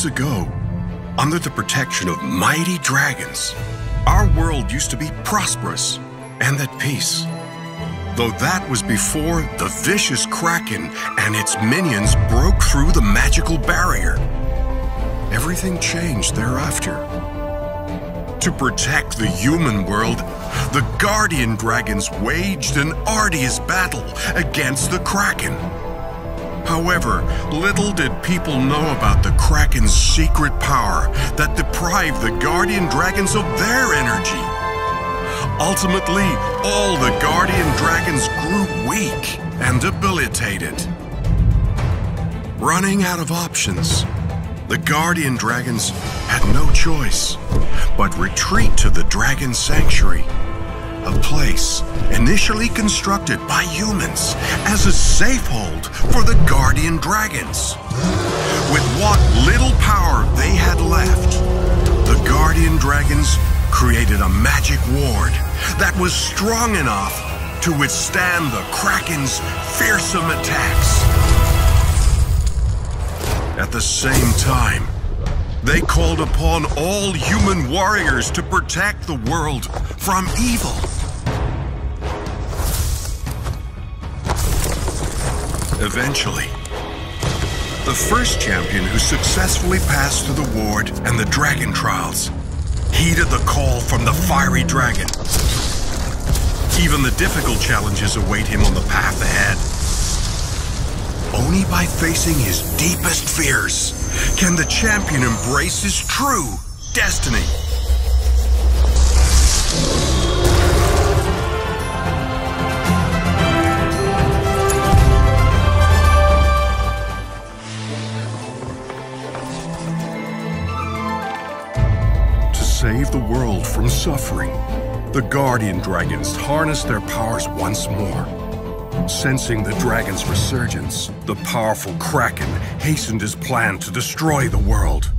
Ages ago, under the protection of mighty dragons, our world used to be prosperous and at peace. Though that was before the vicious Kraken and its minions broke through the magical barrier. Everything changed thereafter. To protect the human world, the Guardian Dragons waged an arduous battle against the Kraken. However, little did people know about the Kraken's secret power that deprived the Guardian Dragons of their energy. Ultimately, all the Guardian Dragons grew weak and debilitated. Running out of options, the Guardian Dragons had no choice but retreat to the Dragon Sanctuary, a place initially constructed by humans as a safe hold for the Guardian Dragons. With what little power they had left, the Guardian Dragons created a magic ward that was strong enough to withstand the Kraken's fearsome attacks. At the same time, they called upon all human warriors to protect the world from evil. Eventually, the first champion who successfully passed through the ward and the dragon trials heeded the call from the fiery dragon. Even the difficult challenges await him on the path ahead. Only by facing his deepest fears can the champion embrace his true destiny. World from suffering, the Guardian Dragons harnessed their powers once more. Sensing the dragon's resurgence, the powerful Kraken hastened his plan to destroy the world.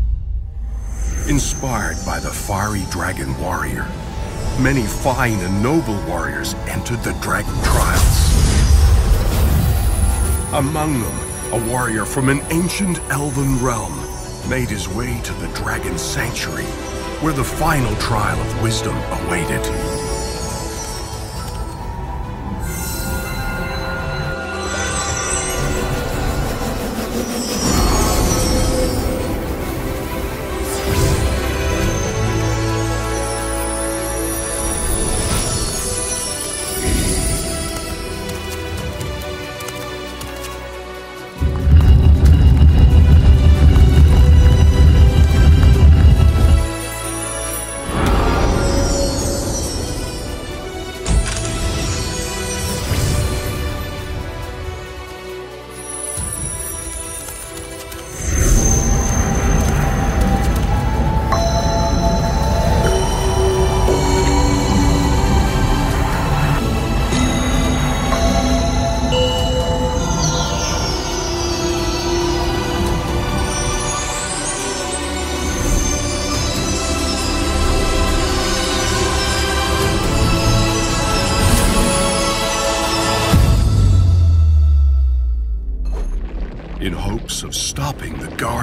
Inspired by the fiery dragon warrior, many fine and noble warriors entered the dragon trials. Among them, a warrior from an ancient elven realm made his way to the dragon sanctuary, where the final trial of wisdom awaited.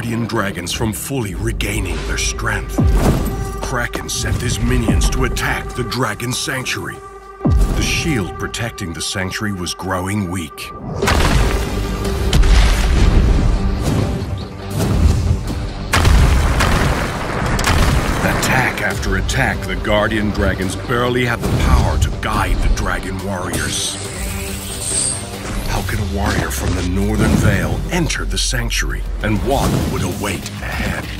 Guardian Dragons from fully regaining their strength. Kraken sent his minions to attack the Dragon Sanctuary. The shield protecting the sanctuary was growing weak. Attack after attack, the Guardian Dragons barely had the power to guide the Dragon Warriors. A warrior from the Northern Vale enter the sanctuary, and what would await ahead?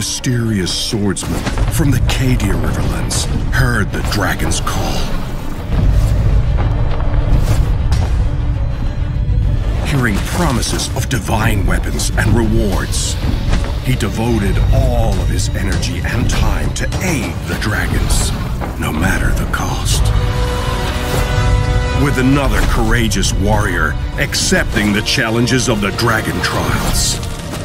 Mysterious swordsman from the Cadia Riverlands heard the dragon's call. Hearing promises of divine weapons and rewards, he devoted all of his energy and time to aid the dragons, no matter the cost. With another courageous warrior accepting the challenges of the dragon trials,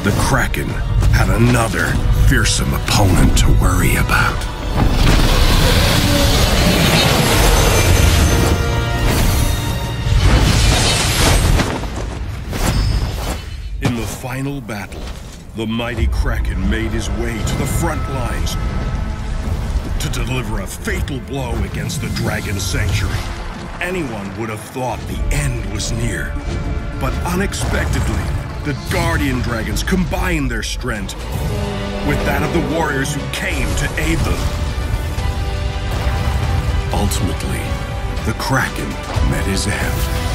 the Kraken had another fearsome opponent to worry about. In the final battle, the mighty Kraken made his way to the front lines to deliver a fatal blow against the Dragon Sanctuary. Anyone would have thought the end was near. But unexpectedly, the Guardian Dragons combined their strength with that of the warriors who came to aid them. Ultimately, the Kraken met his end.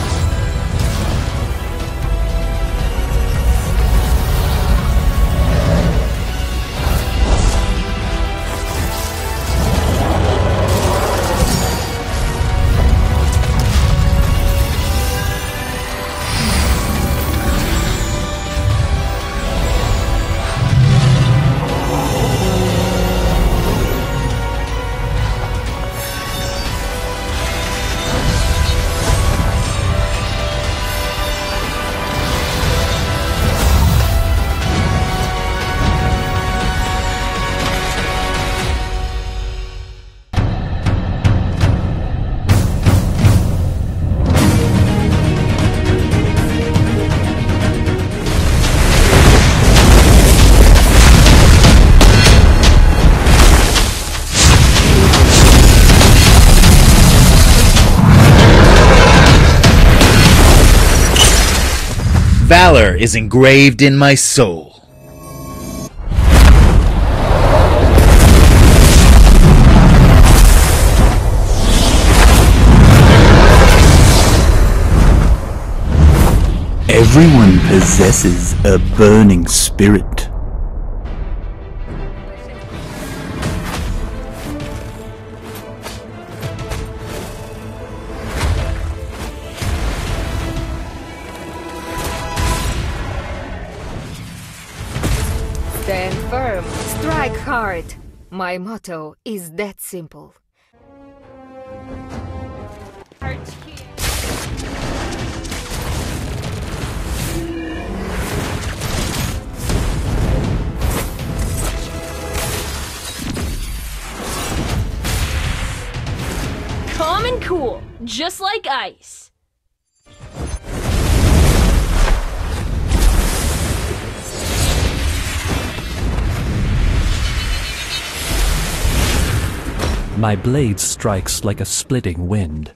Valor is engraved in my soul. Everyone possesses a burning spirit. Stand firm, strike hard. My motto is that simple. Calm and cool, just like ice. My blade strikes like a splitting wind.